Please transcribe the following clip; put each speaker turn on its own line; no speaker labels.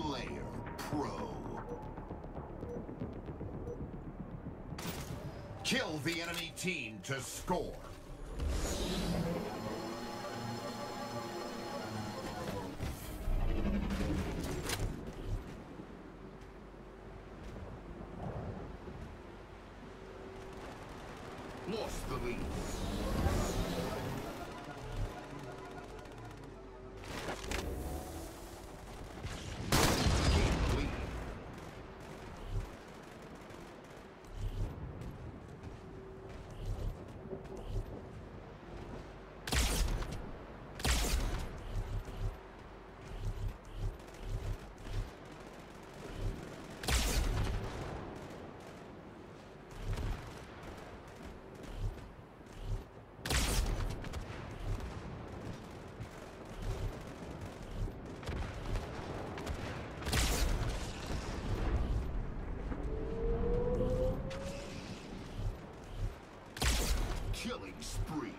Slayer Pro. Kill the enemy team to score. Lost the lead. killing spree.